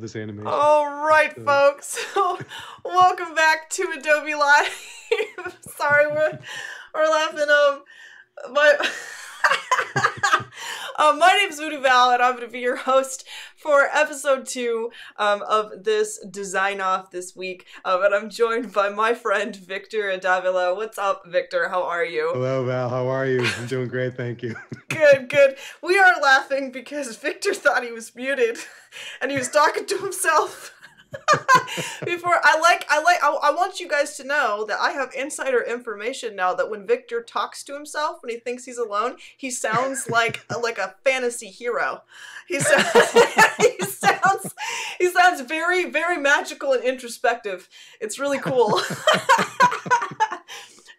love this animation. All right, so. folks. welcome back to Adobe Live. Sorry, we're, we're laughing. Um, my. um, my name is Voodoo Val, and I'm going to be your host for episode two um, of this design off this week. Um, and I'm joined by my friend Victor Davila. What's up, Victor? How are you? Hello, Val. How are you? I'm doing great, thank you. good, good. We are laughing because Victor thought he was muted, and he was talking to himself. Before I like I like I, I want you guys to know that I have insider information now that when Victor talks to himself when he thinks he's alone, he sounds like like a fantasy hero. He sounds he sounds he sounds very very magical and introspective. It's really cool.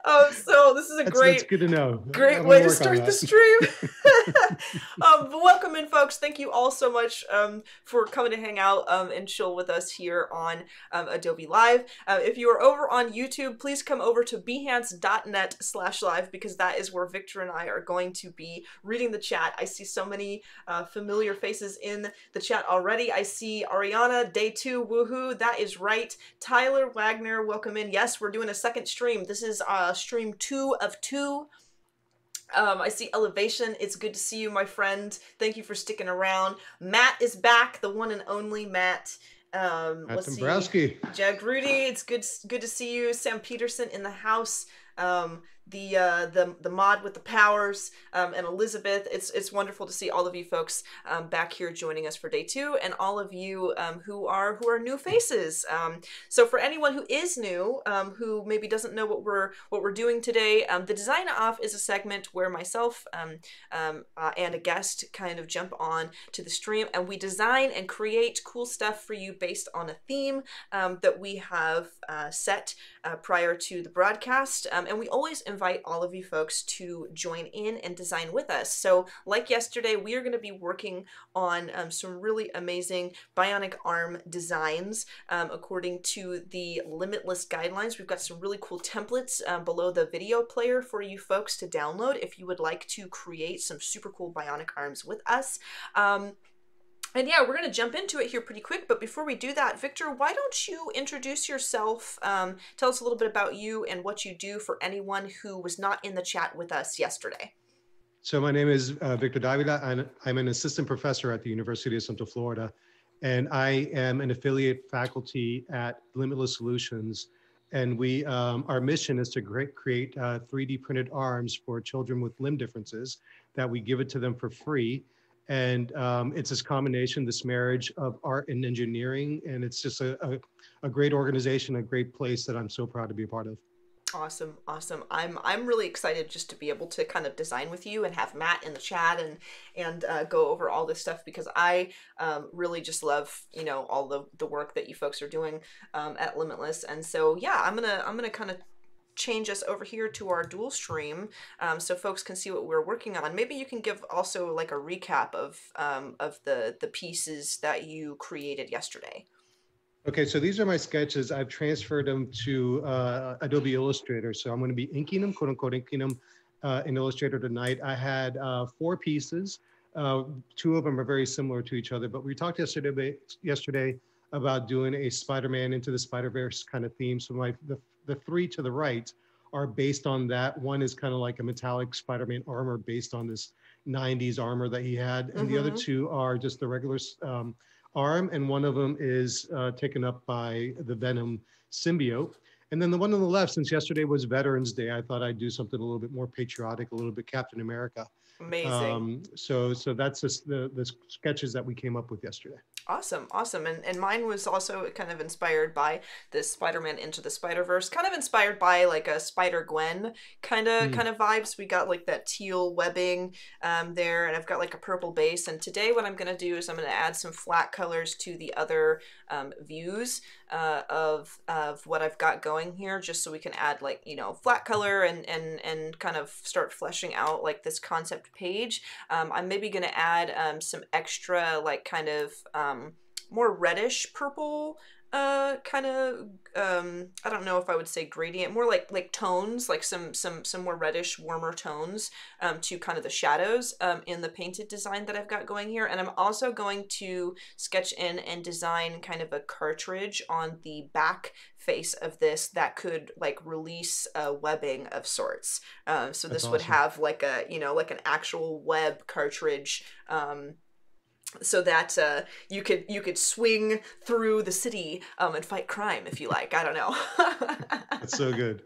Um, so this is a that's, great, that's good to know. Great way to start the stream. um, welcome in, folks. Thank you all so much um, for coming to hang out um, and chill with us here on um, Adobe Live. Uh, if you are over on YouTube, please come over to behance.net slash live because that is where Victor and I are going to be reading the chat. I see so many uh, familiar faces in the chat already. I see Ariana, day two, woohoo. That is right. Tyler Wagner, welcome in. Yes, we're doing a second stream. This is uh, uh, stream two of two. Um, I see Elevation. It's good to see you, my friend. Thank you for sticking around. Matt is back, the one and only Matt. Um, Matt Dombrowski. Jag Rudy, it's good good to see you. Sam Peterson in the house. Um, the uh, the the mod with the powers um, and Elizabeth. It's it's wonderful to see all of you folks um, back here joining us for day two, and all of you um, who are who are new faces. Um, so for anyone who is new, um, who maybe doesn't know what we're what we're doing today, um, the design off is a segment where myself uh, and a guest kind of jump on to the stream, and we design and create cool stuff for you based on a theme that we have uh, set uh, prior to the broadcast, and we always invite all of you folks to join in and design with us. So like yesterday, we are going to be working on um, some really amazing bionic arm designs um, according to the Limbitless guidelines. We've got some really cool templates um, below the video player for you folks to download if you would like to create some super cool bionic arms with us. Um, and yeah, we're going to jump into it here pretty quick. But before we do that, Victor, why don't you introduce yourself? Um, tell us a little bit about you and what you do for anyone who was not in the chat with us yesterday. So my name is uh, Victor Davila, and I'm an assistant professor at the University of Central Florida. And I am an affiliate faculty at Limbitless Solutions. And we, um, our mission is to create uh, 3D printed arms for children with limb differences that we give it to them for free and um, it's this combination, this marriage of art and engineering, and it's just a, a, a, great organization, a great place that I'm so proud to be a part of. Awesome, awesome. I'm I'm really excited just to be able to kind of design with you and have Matt in the chat and and uh, go over all this stuff because I um, really just love you know all the the work that you folks are doing um, at Limbitless, and so yeah, I'm gonna I'm gonna kind of change us over here to our dual stream um, so folks can see what we're working on. Maybe you can give also like a recap of, um, of the, the pieces that you created yesterday. Okay, so these are my sketches. I've transferred them to uh, Adobe Illustrator. So I'm going to be inking them, quote unquote, inking them uh, in Illustrator tonight. I had uh, four pieces. Uh, two of them are very similar to each other, but we talked yesterday, yesterday about doing a Spider-Man into the Spider-Verse kind of theme. So my the the three to the right are based on that. One is kind of like a metallic Spider-Man armor based on this 90s armor that he had. And mm-hmm. the other mm-hmm. two are just the regular um, arm. And one of them is uh, taken up by the Venom symbiote. And then the one on the left, since yesterday was Veterans Day, I thought I'd do something a little bit more patriotic, a little bit Captain America. Amazing. Um, so, so that's just the, the sketches that we came up with yesterday. Awesome, awesome. And and mine was also kind of inspired by this Spider-Man Into the Spider-Verse, kind of inspired by like a Spider-Gwen kind of mm. kind of vibes. We got like that teal webbing um, there, and I've got like a purple base. And today what I'm gonna do is I'm gonna add some flat colors to the other um, views uh, of of what I've got going here, just so we can add like you know flat color and and and kind of start fleshing out like this concept page. Um, I'm maybe gonna add um, some extra like kind of um, more reddish purple uh kind of um I don't know if I would say gradient, more like like tones, like some some some more reddish, warmer tones um to kind of the shadows um in the painted design that I've got going here. And I'm also going to sketch in and design kind of a cartridge on the back face of this that could like release a webbing of sorts. Um so That's this would have like a, you know, like an actual web cartridge um so that uh, you could you could swing through the city um, and fight crime if you like. I don't know. That's so good.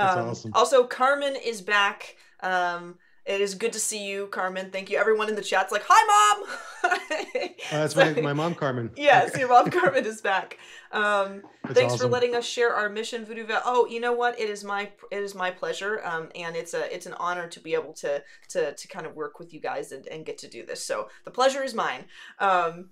That's Um, awesome. Also, Carmen is back. Um, it is good to see you, Carmen. Thank you. Everyone in the chat's like, "Hi, mom." Uh, that's So- my, my mom, Carmen. Yes, your mom Carmen is back. Um, thanks for letting us share our mission, Voodoo Val. Oh, you know what? It is my it is my pleasure, um, and it's a it's an honor to be able to to to kind of work with you guys and, and get to do this. So the pleasure is mine. Um,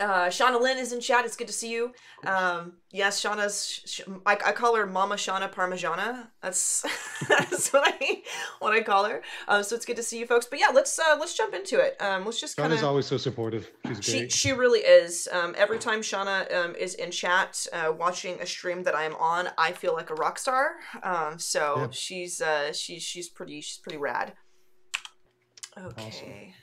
uh, Shauna Lynn is in chat. It's good to see you. Um, yes, Shauna's. Sh- I, I call her Mama Shauna Parmigiana. That's that's what I what I call her. Um, so it's good to see you folks. But yeah, let's uh, let's jump into it. Um, let's just kind of always so supportive. She's she great. she really is. Um, every time Shauna um, is in chat uh, watching a stream that I am on, I feel like a rock star. Um, so Yeah. she's uh, she's she's pretty she's pretty rad. Okay.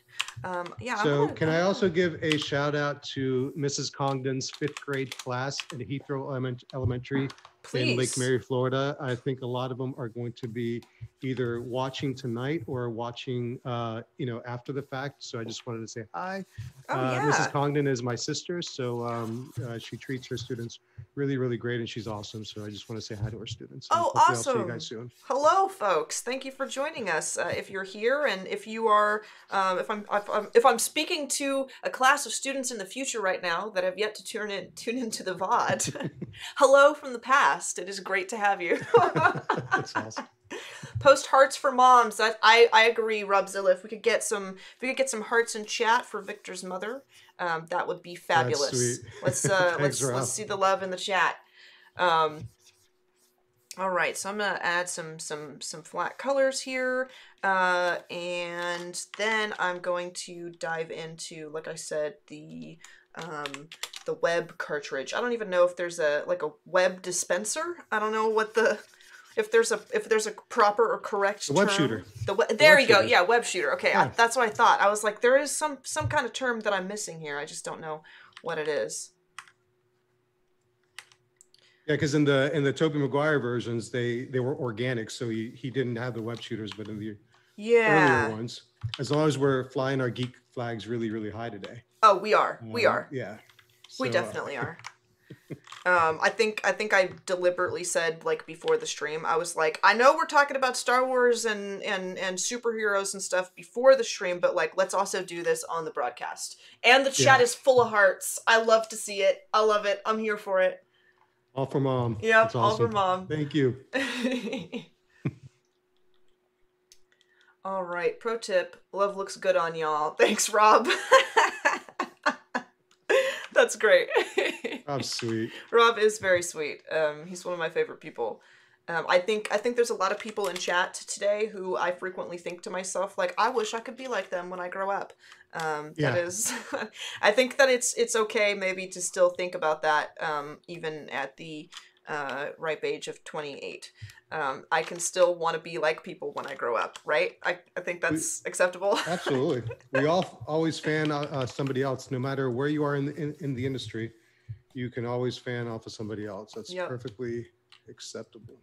Um, yeah. So can I also give a shout out to Mrs. Congdon's fifth grade class at Heathrow Element- Elementary in Lake? Mary, Florida. I think a lot of them are going to be either watching tonight or watching, uh, you know, after the fact. So I just wanted to say hi. Oh Uh, yeah. Mrs. Congdon is my sister, so um, uh, she treats her students really, really great, and she's awesome. So I just want to say hi to her students. Oh, hopefully I'll see awesome. you guys soon. Hello, folks. Thank you for joining us. Uh, if you're here, and if you are, um, if I'm, if I'm, if I'm speaking to a class of students in the future right now that have yet to tune in, tune into the VOD. hello from the past. It is great to have you. That's awesome. Post hearts for moms. That I, I agree, Robzilla. If we could get some, if we could get some hearts in chat for Victor's mother, um, that would be fabulous. sweet. Let's uh, let's Rob. let's see the love in the chat. Um, all right, so I'm gonna add some some some flat colors here, uh, and then I'm going to dive into, like I said, the um, the web cartridge. I don't even know if there's a like a web dispenser. I don't know what the if there's a if there's a proper or correct The web term. shooter. The we- there web you go. shooter. Yeah, web shooter. Okay, I, that's what I thought. I was like, there is some some kind of term that I'm missing here. I just don't know what it is. Yeah, because in the in the Tobey Maguire versions, they they were organic, so he he didn't have the web shooters, but in the Yeah. earlier ones, as long as we're flying our geek flags really really high today. Oh, we are. We Um, are. Yeah. We So, uh, definitely are. Um, I think I think I deliberately said like before the stream, I was like, I know we're talking about Star Wars and and and superheroes and stuff before the stream, but like let's also do this on the broadcast. And the chat Yeah. is full of hearts. I love to see it. I love it. I'm here for it. all for mom. Yep, That's all for mom. Thank you. All right, pro tip: love looks good on y'all. Thanks, Rob. That's great. I'm sweet. Rob is very sweet. Um, he's one of my favorite people. Um, I think I think there's a lot of people in chat today who I frequently think to myself like I wish I could be like them when I grow up. Um, Yeah. That is, I think that it's it's okay maybe to still think about that um, even at the uh, ripe age of 28. Um, I can still want to be like people when I grow up, right? I, I think that's acceptable. Absolutely. we all always fan uh, uh, somebody else, no matter where you are in the, in, in the industry. You can always fan off of somebody else. That's Yep. perfectly acceptable.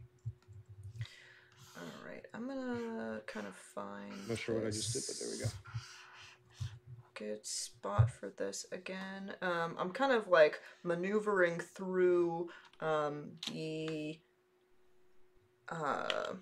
All right, I'm gonna kind of find. I'm not sure what I just did, but there we go. good spot for this again. Um, I'm kind of like maneuvering through um, the uh,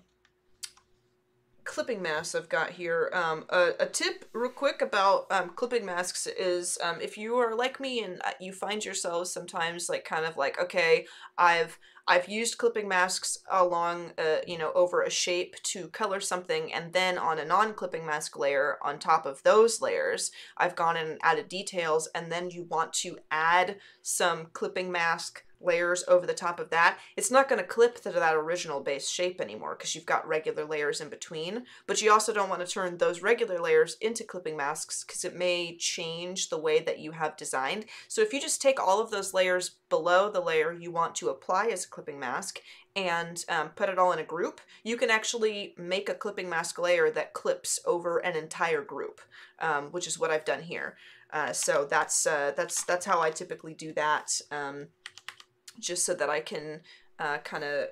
clipping masks I've got here. Um, a, a tip, real quick, about um, clipping masks is um, if you are like me and uh, you find yourselves sometimes like kind of like okay, I've I've used clipping masks along, uh, you know, over a shape to color something, and then on a non-clipping mask layer on top of those layers, I've gone in and added details, and then you want to add some clipping mask layers over the top of that, it's not going to clip to that original base shape anymore because you've got regular layers in between. But you also don't want to turn those regular layers into clipping masks because it may change the way that you have designed. So if you just take all of those layers below the layer you want to apply as a clipping mask and um, put it all in a group, you can actually make a clipping mask layer that clips over an entire group, um, which is what I've done here. Uh, so that's uh, that's that's how I typically do that, um, just so that I can uh, kind of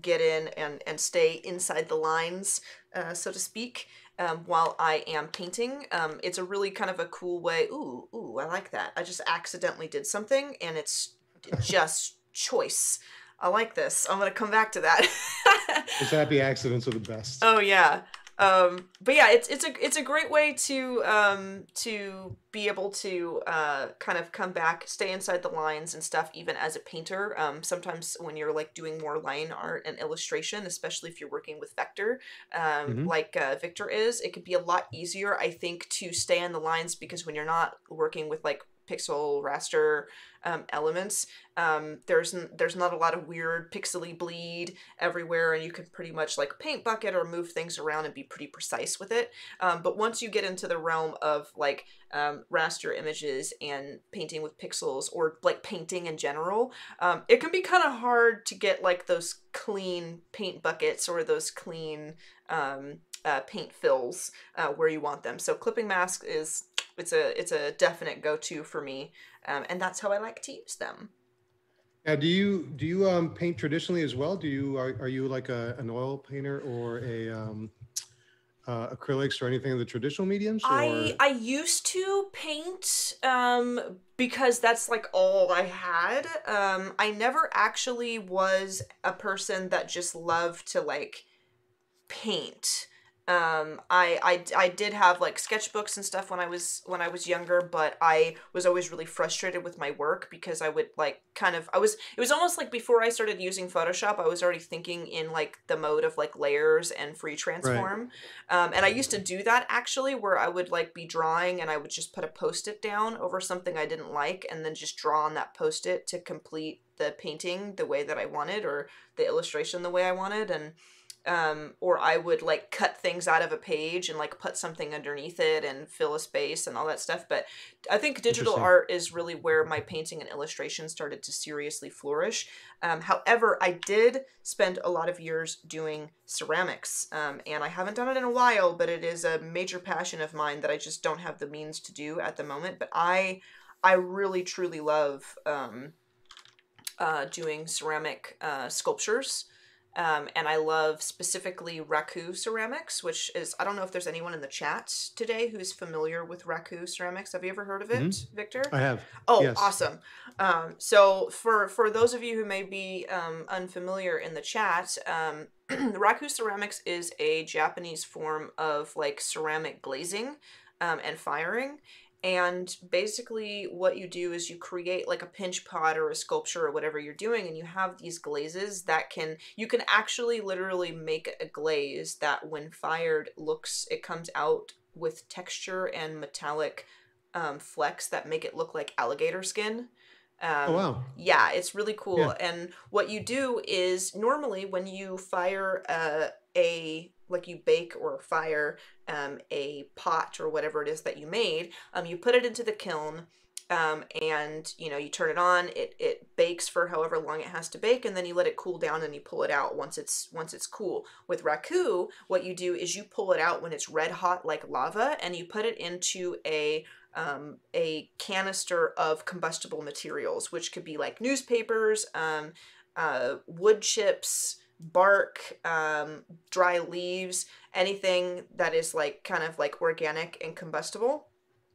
get in and and stay inside the lines, uh, so to speak. Um, while I am painting, um, it's a really kind of a cool way. Ooh, ooh, I like that. I just accidentally did something, and it's just choice. I like this. I'm gonna come back to that. Those happy accidents are the best. Oh yeah. Um, but yeah, it's it's a it's a great way to um, to be able to uh, kind of come back, stay inside the lines and stuff, even as a painter. Um, sometimes when you're like doing more line art and illustration, especially if you're working with vector, um, mm-hmm. like uh, Victor is, it could be a lot easier, I think, to stay in the lines because when you're not working with like pixel raster um, elements. Um, there's there's not a lot of weird pixely bleed everywhere, and you can pretty much like paint bucket or move things around and be pretty precise with it. Um, but once you get into the realm of like um, raster images and painting with pixels or like painting in general, um, it can be kind of hard to get like those clean paint buckets or those clean um, uh, paint fills uh, where you want them. So clipping mask is it's a it's a definite go to for me, um, and that's how I like to use them. Now, do you do you um, paint traditionally as well? Do you are, are you like a, an oil painter or a um, uh, acrylics or anything of the traditional mediums? Or? I I used to paint um, because that's like all I had. Um, I never actually was a person that just loved to like paint um, I, I I did have like sketchbooks and stuff when I was when I was younger, but I was always really frustrated with my work because I would like kind of I was it was almost like before I started using Photoshop, I was already thinking in like the mode of like layers and free transform, right. um, and I used to do that actually where I would like be drawing and I would just put a post it down over something I didn't like and then just draw on that post it to complete the painting the way that I wanted or the illustration the way I wanted and um, or I would like cut things out of a page and like put something underneath it and fill a space and all that stuff. But I think digital art is really where my painting and illustration started to seriously flourish. Um, however, I did spend a lot of years doing ceramics, um, and I haven't done it in a while, but it is a major passion of mine that I just don't have the means to do at the moment. But I, I really truly love um, uh, doing ceramic uh, sculptures. Um, and I love specifically Raku ceramics, which is I don't know if there's anyone in the chat today who's familiar with Raku ceramics. Have you ever heard of it, mm-hmm. Victor? I have. Oh, yes. awesome! Um, so for for those of you who may be um, unfamiliar in the chat, um, Raku ceramics is a Japanese form of like ceramic glazing um, and firing, and basically, what you do is you create like a pinch pot or a sculpture or whatever you're doing, and you have these glazes that can, you can actually literally make a glaze that when fired looks, it comes out with texture and metallic um, flecks that make it look like alligator skin. Um, oh, wow. Yeah, it's really cool. Yeah. And what you do is normally when you fire a, a like you bake or fire um, a pot or whatever it is that you made, um, you put it into the kiln. Um, and you know you turn it on it it bakes for however long it has to bake and then you let it cool down and you pull it out once it's once it's cool with raku what you do is you pull it out when it's red hot like lava and you put it into a um, a canister of combustible materials which could be like newspapers um, uh, wood chips bark, um, dry leaves, anything that is like kind of like organic and combustible.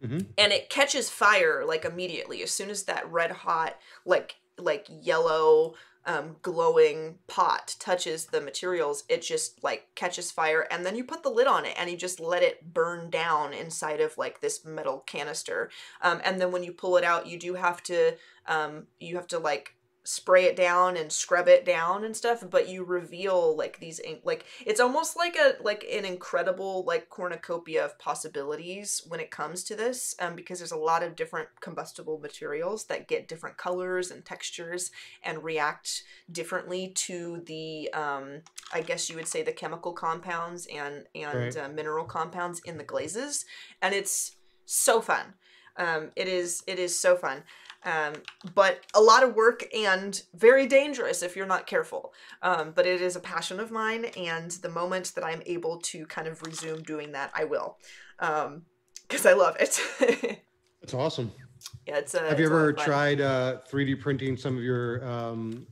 Mm-hmm. And it catches fire like immediately as soon as that red hot, like like yellow, um, glowing pot touches the materials. It just like catches fire, and then you put the lid on it, and you just let it burn down inside of like this metal canister. Um, and then when you pull it out, you do have to um, you have to like spray it down and scrub it down and stuff but you reveal like these ink like it's almost like a like an incredible like cornucopia of possibilities when it comes to this um, because there's a lot of different combustible materials that get different colors and textures and react differently to the um, i guess you would say the chemical compounds and and Right. uh, mineral compounds in the glazes and it's so fun um, it is it is so fun um, but a lot of work and very dangerous if you're not careful. Um, but it is a passion of mine, and the moment that I'm able to kind of resume doing that, I will, because I love it. That's awesome. yeah, it's a. Have you it's ever tried uh, 3D printing some of your um,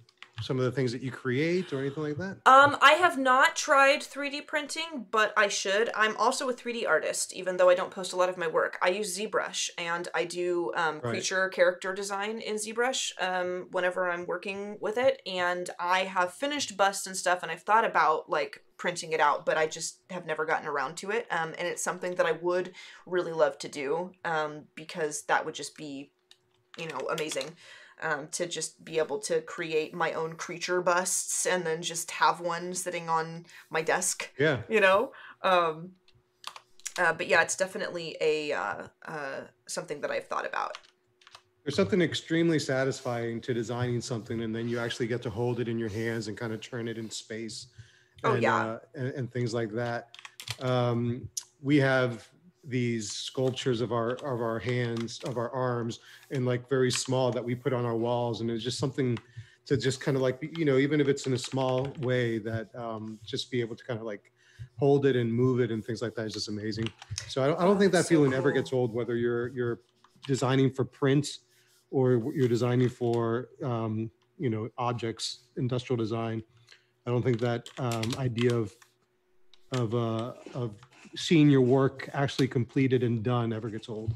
some of the things that you create or anything like that? Um, I have not tried 3D printing, but I should. I'm also a 3D artist, even though I don't post a lot of my work. I use ZBrush and I do um, Right. creature character design in ZBrush um, whenever I'm working with it. And I have finished busts and stuff, and I've thought about like printing it out, but I just have never gotten around to it. Um, and it's something that I would really love to do um, because that would just be, you know, amazing um, to just be able to create my own creature busts and then just have one sitting on my desk, Yeah. you know? Um, uh, but yeah, it's definitely a uh, uh, something that I've thought about. There's something extremely satisfying to designing something and then you actually get to hold it in your hands and kind of turn it in space. Oh, and, yeah. uh, and, and things like that. Um, we have these sculptures of our of our hands, of our arms, and like very small that we put on our walls, and it's just something to just kind of like you know even if it's in a small way that um, just be able to kind of like hold it and move it and things like that is just amazing. So I don't, I don't think that so feeling ever gets old, whether you're you're designing for print or you're designing for um, you know objects, industrial design. I don't think that um, idea of of uh, of seeing your work actually completed and done ever gets old.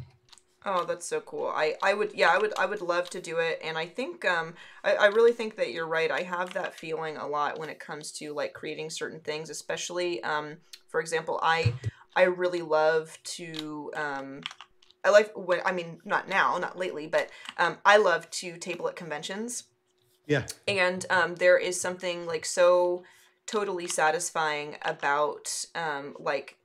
Oh, that's so cool. I, I would yeah, I would I would love to do it. And I think um I, I really think that you're right. I have that feeling a lot when it comes to like creating certain things, especially um for example, I I really love to um I like when I mean not now, not lately, but um I love to table at conventions. Yeah, and um, there is something like so totally satisfying about um, like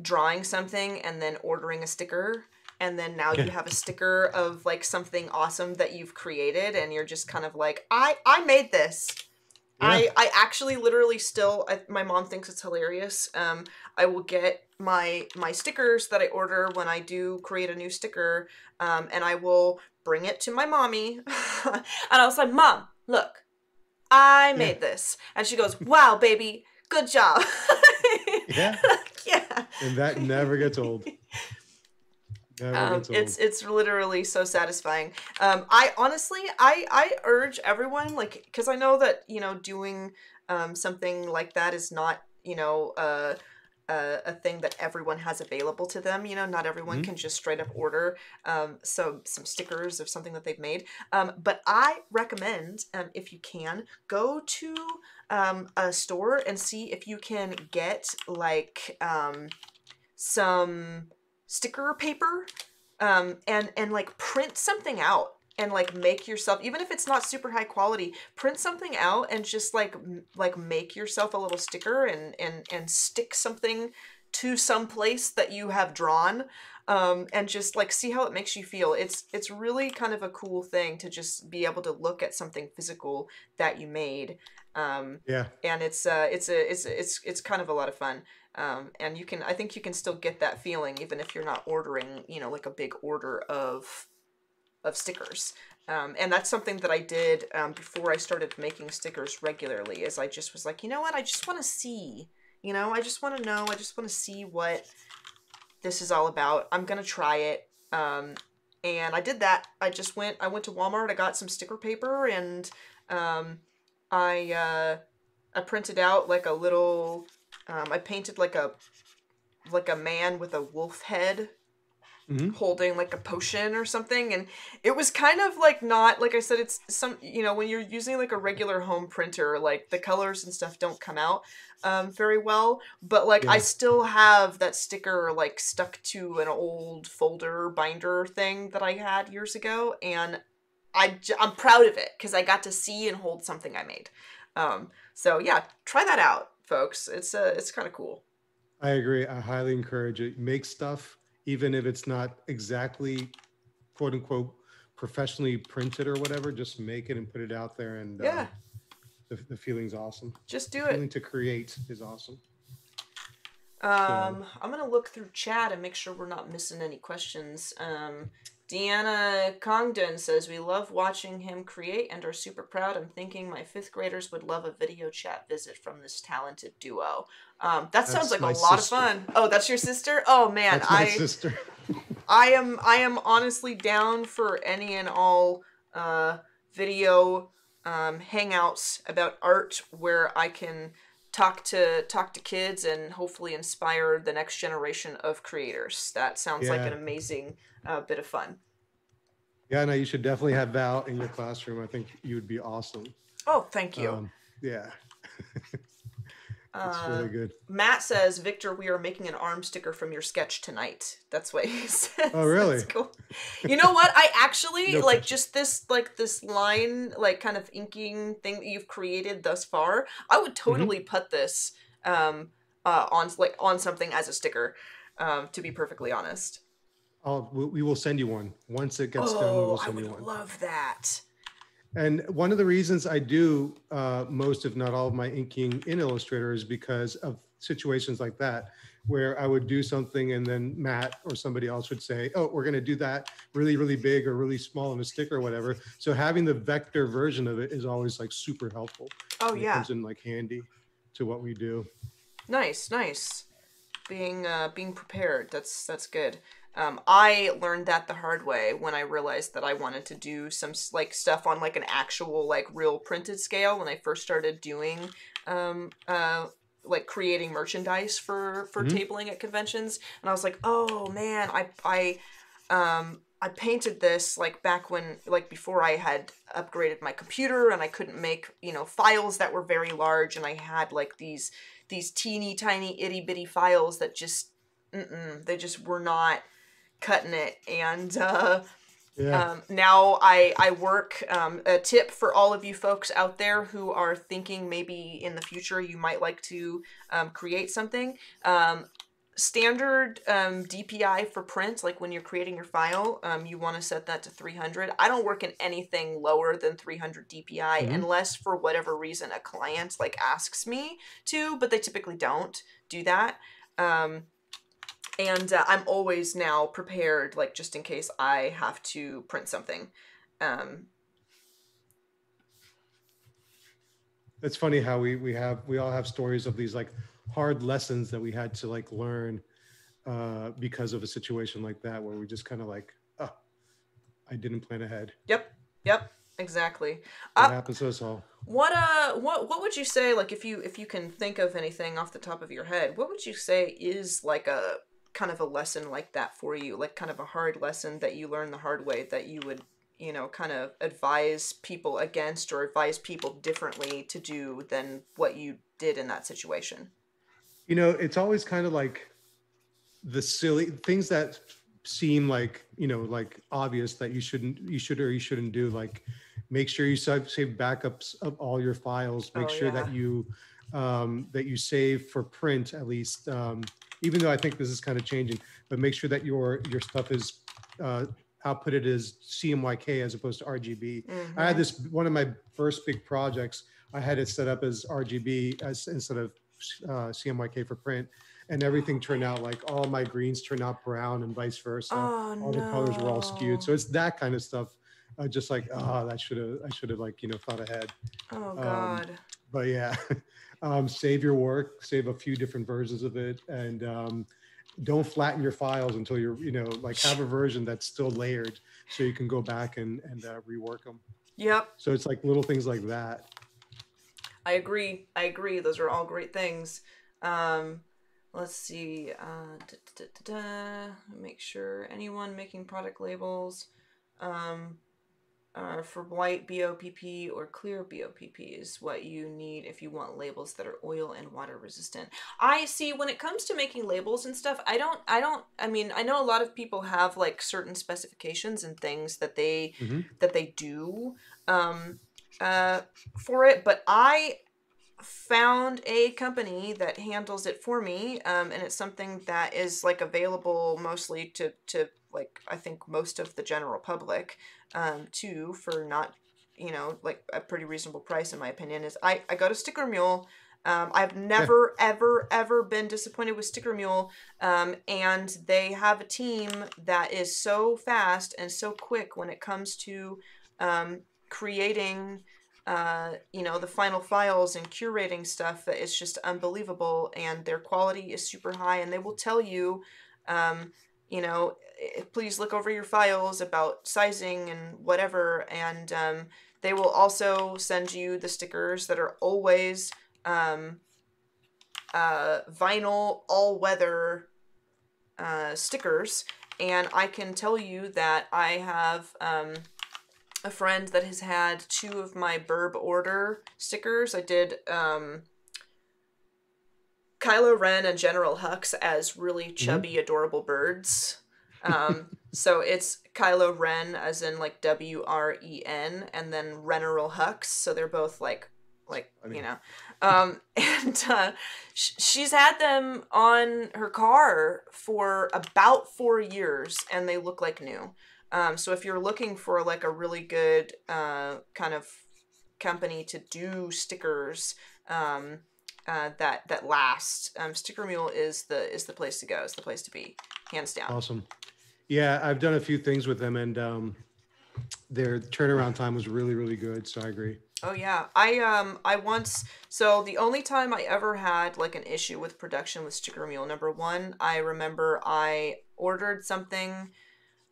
drawing something and then ordering a sticker and then now you have a sticker of like something awesome that you've created and you're just kind of like i i made this. I, I actually literally still I, my mom thinks it's hilarious. Um i will get my my stickers that i order when i do create a new sticker um and i will bring it to my mommy. And i was like mom look i made this. And she goes wow baby good job. Yeah, yeah and that never gets old. Um, it's it's literally so satisfying um i honestly i i urge everyone like because i know that you know doing um something like that is not you know uh a, a thing that everyone has available to them you know not everyone Mhm. can just straight up order um some some stickers of something that they've made um but i recommend um if you can go to um a store and see if you can get like um some sticker paper um, and and like print something out and like make yourself even if it's not super high quality print something out and just like m- like make yourself a little sticker and and and stick something to some place that you have drawn um, and just like see how it makes you feel. It's it's really kind of a cool thing to just be able to look at something physical that you made um, yeah, and it's uh it's a it's it's it's kind of a lot of fun um and you can i think you can still get that feeling even if you're not ordering you know like a big order of of stickers. Um, and that's something that i did um, before i started making stickers regularly is i just was like you know what? I just want to see you know? I just want to know. I just want to see what this is all about. I'm gonna try it. Um, and i did that. I just went i went to walmart i got some sticker paper and um, i uh, i printed out like a little um, i painted like a like a man with a wolf head Mhm. holding like a potion or something and it was kind of like not like i said it's some you know when you're using like a regular home printer like the colors and stuff don't come out um, very well but like i still have that sticker like stuck to an old folder binder thing that i had years ago and I j- I'm proud of it because I got to see and hold something I made. Um, so yeah, try that out, folks. It's uh, it's kind of cool. I agree. I highly encourage it. Make stuff, even if it's not exactly quote unquote professionally printed or whatever. Just make it and put it out there, and Yeah. um, the, the feeling's awesome. Just do The it. feeling to create is awesome. Um, I'm gonna look through chat and make sure we're not missing any questions. Um, Deanna Congdon says we love watching him create and are super proud. I'm thinking my fifth graders would love a video chat visit from this talented duo. Um, that sounds That's like a lot sister. of fun. Oh, that's your sister? Oh man, I sister. I am I am honestly down for any and all uh, video um, hangouts about art where I can talk to talk to kids and hopefully inspire the next generation of creators. That sounds like an amazing uh, bit of fun. Yeah, no, you should definitely have Val in your classroom. I think you would be awesome. Oh, thank you. Um, yeah, it's uh, really good. Matt says, Victor, we are making an arm sticker from your sketch tonight. That's what he says. Oh, really? That's cool. You know what? I actually No like just this like this line, like kind of inking thing that you've created thus far. I would Mm-hmm. totally put this um uh on like on something as a sticker. Um, to be perfectly honest. I'll, we we will send you one once it gets done. We Oh, will I send would you one. love that. And one of the reasons I do uh, most, if not all, of my inking in Illustrator is because of situations like that, where I would do something and then Matt or somebody else would say, "Oh, we're going to do that really, really big or really small in a stick or whatever." So having the vector version of it is always like super helpful. Oh and It yeah. comes in like handy to what we do. Nice, nice. Being uh, being prepared. That's that's good. Um, I learned that the hard way when I realized that I wanted to do some like stuff on like an actual like real printed scale when I first started doing um, uh, like creating merchandise for for Mhm. tabling at conventions, and I was like, oh man, I I um, I painted this like back when like before I had upgraded my computer and I couldn't make you know files that were very large and I had like these these teeny tiny itty bitty files that just they just were not cutting it and uh Yeah. um, now I I work. Um, a tip for all of you folks out there who are thinking maybe in the future you might like to um, create something. Um, standard um, DPI for print, like when you're creating your file, um, you want to set that to 300. I don't work in anything lower than 300 DPI Mhm. unless for whatever reason a client like asks me to, but they typically don't do that. Um, and uh, I'm always now prepared, like just in case I have to print something. Um, it's funny how we we have we all have stories of these like hard lessons that we had to like learn uh, because of a situation like that where we just kind of like oh i didn't plan ahead yep, yep, exactly. that Uh, happens to us all What uh, what what would you say, like if you if you can think of anything off the top of your head, what would you say is like a kind of a lesson like that for you, like kind of a hard lesson that you learned the hard way that you would you know kind of advise people against or advise people differently to do than what you did in that situation? you know it's always kind of like the silly things that seem like you know like obvious that you shouldn't you should or you shouldn't do like make sure you save, backups of all your files make Oh, sure yeah. that you um, that you save for print at least um, even though i think this is kind of changing but make sure that your your stuff is uh, outputted as cmyk as opposed to rgb Mm-hmm. I had this one of my first big projects. I had it set up as RGB as instead of uh, CMYK for print, and everything turned out like all my greens turned out brown and vice versa. Oh all the colors were all skewed. So it's that kind of stuff. Uh, just like oh, that should have I should have like you know thought ahead. Oh um, God. But yeah, um, save your work, save a few different versions of it, and um, don't flatten your files until you're you know like have a version that's still layered, so you can go back and and uh, rework them. Yep. So it's like little things like that. I agree. I agree. Those are all great things. Um, let's see. Uh, da, da, da. Make sure anyone making product labels. Um, uh, for white BOPP or clear BOPP is what you need if you want labels that are oil and water resistant. I see when it comes to making labels and stuff, I don't, I don't, I mean, I know a lot of people have like certain specifications and things that they, hmm that they do um, uh, for it, but I found a company that handles it for me um, and it's something that is like available mostly to to like i think most of the general public um, too for not you know like a pretty reasonable price in my opinion is i i go to sticker mule um, I've never, ever, ever been disappointed with Sticker Mule. Um, and they have a team that is so fast and so quick when it comes to um, creating uh, you know, the final files and curating stuff that is just unbelievable, and their quality is super high, and they will tell you, um, you know, "Eh, please look over your files about sizing and whatever, and um, they will also send you the stickers that are always um, uh, vinyl all weather uh, stickers, and I can tell you that I have. Um, a friend that has had two of my Burb order stickers. I did um, Kylo Ren and General Hux as really chubby, adorable birds. Um, so it's Kylo Ren as in like W R E N, and then Reneral Hux. So they're both like, like I you know, um, and uh, sh- she's had them on her car for about four years, and they look like new. Um, so if you're looking for like a really good uh, kind of company to do stickers um, uh, that that last, um, Sticker Mule is the is the place to go. Is the place to be, hands down. Awesome. Yeah, I've done a few things with them, and um, their turnaround time was really, really good. So I agree. Oh yeah, I um I once so the only time I ever had like an issue with production with Sticker Mule. Number one, I remember I ordered something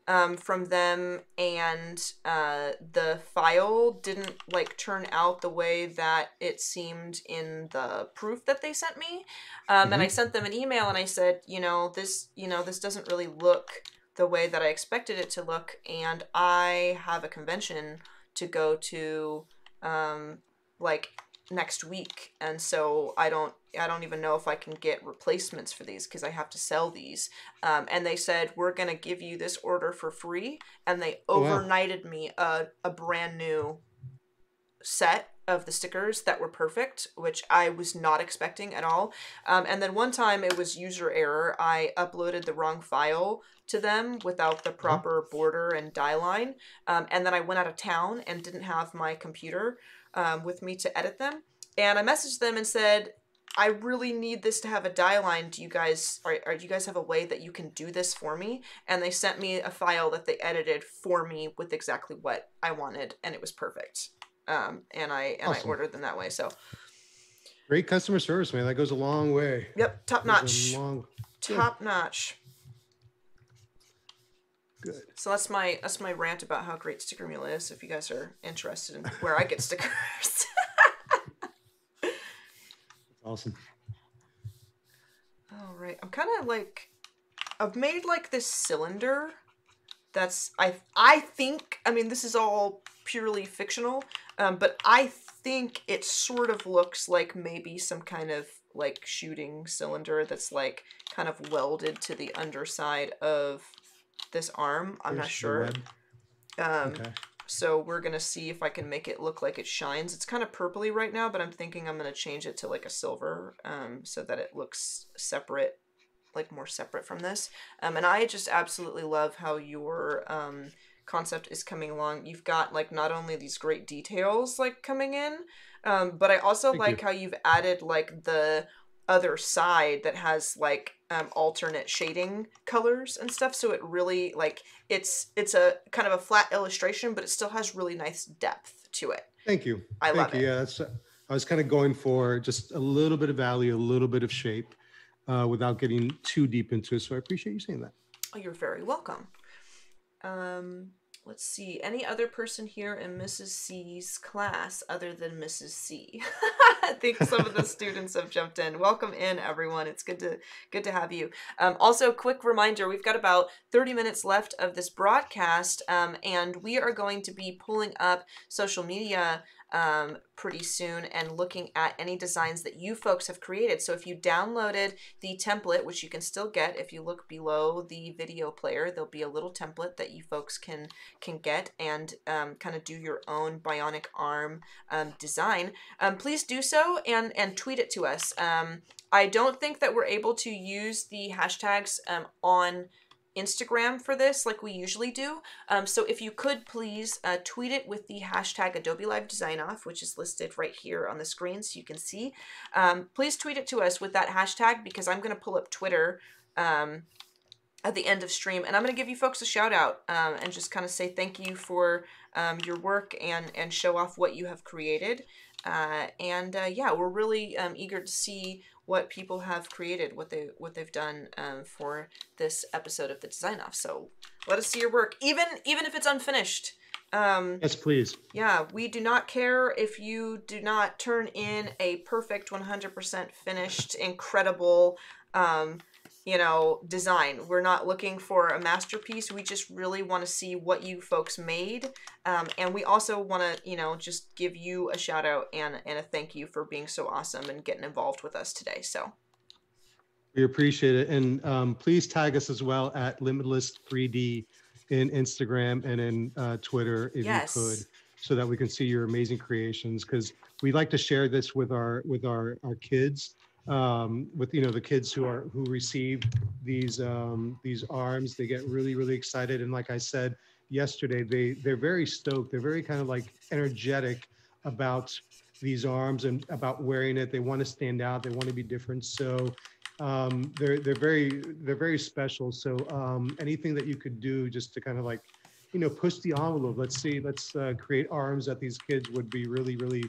um, from them and uh, the file didn't like turn out the way that it seemed in the proof that they sent me. Um, and i sent them an email and i said you know this you know this doesn't really look the way that i expected it to look and i have a convention to go to um, like next week and so i don't i don't even know if i can get replacements for these because i have to sell these. Um, and they said we're going to give you this order for free and they Oh, wow. overnighted me a, a brand new set of the stickers that were perfect which i was not expecting at all. Um, and then one time it was user error. I uploaded the wrong file to them without the proper border and die line um, and then i went out of town and didn't have my computer um, with me to edit them and i messaged them and said I really need this to have a die line. Do you guys are, are do you guys have a way that you can do this for me? And they sent me a file that they edited for me with exactly what I wanted, and it was perfect. Um, and I and Awesome. I ordered them that way. So Great customer service, man. That goes a long way. yep, top notch, long- top notch. Good. So that's my that's my rant about how great Sticker Mule is. If you guys are interested in where I get stickers. Awesome. All right, I'm kind of like, I've made like this cylinder. That's I I think I mean this is all purely fictional, um, but I think it sort of looks like maybe some kind of like shooting cylinder that's like kind of welded to the underside of this arm. I'm not sure. Um, Okay. so we're gonna see if I can make it look like it shines. It's kind of purpley right now, but I'm thinking I'm gonna change it to like a silver, um, so that it looks separate, like more separate from this. Um, and I just absolutely love how your um concept is coming along. You've got like not only these great details like coming in, um, but I also Thank like you. how you've added like the other side that has like um, alternate shading colors and stuff so it really like it's it's a kind of a flat illustration but it still has really nice depth to it Thank you. I Thank love you. it. Yeah, that's. I was kind of going for just a little bit of value, a little bit of shape, uh, without getting too deep into it. So I appreciate you saying that. oh you're very welcome um let's see, any other person here in Mrs. C's class other than Mrs. C? I think some of the students have jumped in. Welcome in, everyone. It's good to good to have you. Um, also, quick reminder: we've got about 30 minutes left of this broadcast, um, and we are going to be pulling up social media um, pretty soon and looking at any designs that you folks have created. So if you downloaded the template, which you can still get if you look below the video player, there'll be a little template that you folks can can get and um, kind of do your own bionic arm um, design. Um, please do so and and tweet it to us. Um, I don't think that we're able to use the hashtags um, on Instagram for this like we usually do. Um, so if you could please uh, tweet it with the hashtag Adobe Live Design Off, which is listed right here on the screen so you can see. Um, please tweet it to us with that hashtag because I'm going to pull up Twitter um, at the end of stream and I'm going to give you folks a shout out um, and just kind of say thank you for um, your work and, and show off what you have created. Uh, and uh, yeah, we're really um, eager to see what people have created, what they what they've done um, for this episode of the Design Off. So let us see your work, even even if it's unfinished. Um, yes, please. Yeah, we do not care if you do not turn in a perfect, one hundred percent finished, incredible. Um, you know, design. We're not looking for a masterpiece. We just really want to see what you folks made. Um, and we also want to, you know, just give you a shout out and, and a thank you for being so awesome and getting involved with us today. So we appreciate it. And um, please tag us as well at Limbitless 3D in Instagram and in uh, Twitter if yes. you could so that we can see your amazing creations because we like to share this with our with our our kids um, with you know the kids who are who receive these um, these arms. They get really really excited, and like I said yesterday, they they're very stoked. They're very kind of like energetic about these arms and about wearing it. They want to stand out. They want to be different. So um, they're they're very they're very special. So um, anything that you could do just to kind of like you know push the envelope. Let's see. Let's uh, create arms that these kids would be really really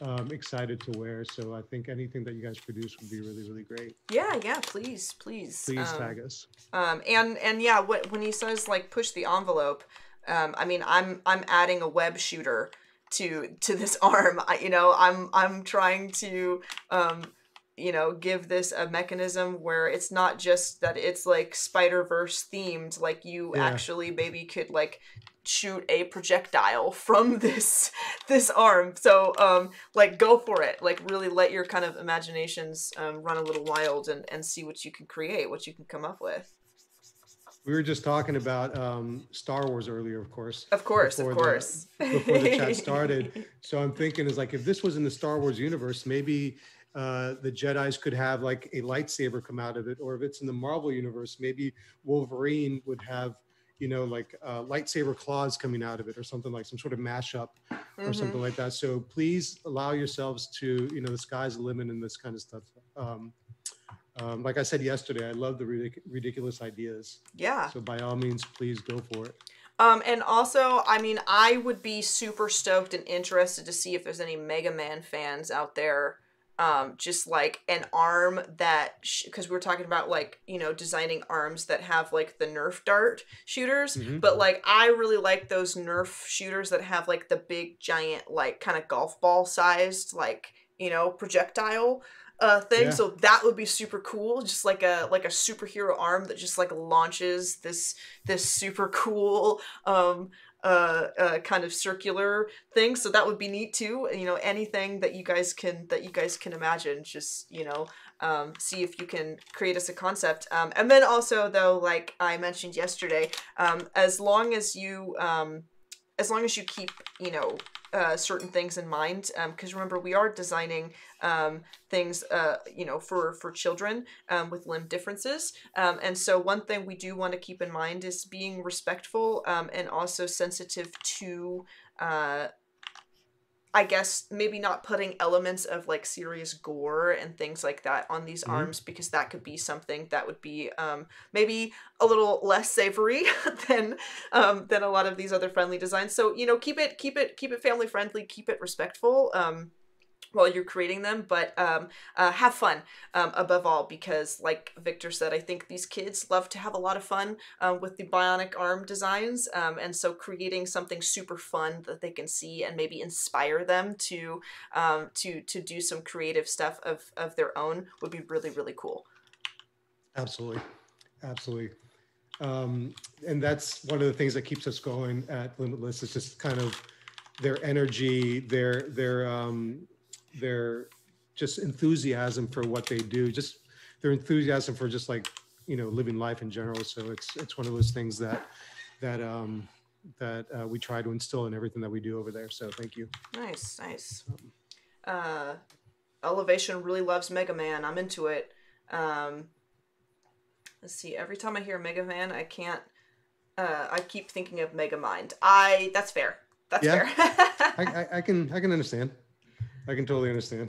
um, excited to wear. So I think anything that you guys produce would be really, really great. Yeah, yeah, please, please. Please um, tag us. Um, and and yeah, what when he says like push the envelope, um, I mean I'm I'm adding a web shooter to to this arm. I, you know, I'm I'm trying to um you know give this a mechanism where it's not just that it's like spider verse themed like you yeah. actually maybe could like shoot a projectile from this this arm so um like go for it like really let your kind of imaginations um, run a little wild and and see what you can create what you can come up with we were just talking about um, Star Wars earlier, of course. Of course, of course. The, before the chat started. So I'm thinking is like if this was in the Star Wars universe, maybe uh, the Jedi's could have like a lightsaber come out of it, or if it's in the Marvel universe, maybe Wolverine would have you know, like uh, lightsaber claws coming out of it or something like some sort of mashup mm-hmm. or something like that. So please allow yourselves to, you know, the sky's the limit in this kind of stuff. Um, um, like I said yesterday, I love the ridic- ridiculous ideas. Yeah. So by all means, please go for it. Um, and also, I mean, I would be super stoked and interested to see if there's any Mega Man fans out there um, just like an arm that because sh- we are talking about like you know designing arms that have like the nerf dart shooters mm-hmm. but like i really like those nerf shooters that have like the big giant like kind of golf ball sized like you know projectile uh thing yeah. so that would be super cool just like a like a superhero arm that just like launches this this super cool um uh, kind of circular thing. So that would be neat too. You know, anything that you guys can that you guys can imagine, just you know, um, see if you can create us a concept. Um, and then also though, like I mentioned yesterday, um, as long as you um, as long as you keep you know uh, certain things in mind because um, remember we are designing um, things uh, you know for for children um, with limb differences um, and so one thing we do want to keep in mind is being respectful um, and also sensitive to uh, I guess maybe not putting elements of like serious gore and things like that on these mm-hmm. arms because that could be something that would be um, maybe a little less savory than um, than a lot of these other friendly designs. So you know, keep it keep it keep it family friendly, keep it respectful. Um, while you're creating them, but um, uh, have fun um, above all because, like Victor said, I think these kids love to have a lot of fun um, with the bionic arm designs, um, and so creating something super fun that they can see and maybe inspire them to um, to to do some creative stuff of of their own would be really really cool. Absolutely, absolutely. Um, and that's one of the things that keeps us going at Limbitless. It's just kind of their energy, their their um, their just enthusiasm for what they do, just their enthusiasm for just like you know living life in general. So it's it's one of those things that that um, that uh, we try to instill in everything that we do over there. So thank you. Nice, nice. Uh, Elevation really loves Mega Man. I'm into it. Um, let's see. Every time I hear Mega Man, I can't. Uh, I keep thinking of Mega Mind. I that's fair. That's Yeah. fair. I, I, I can I can understand. I can totally understand.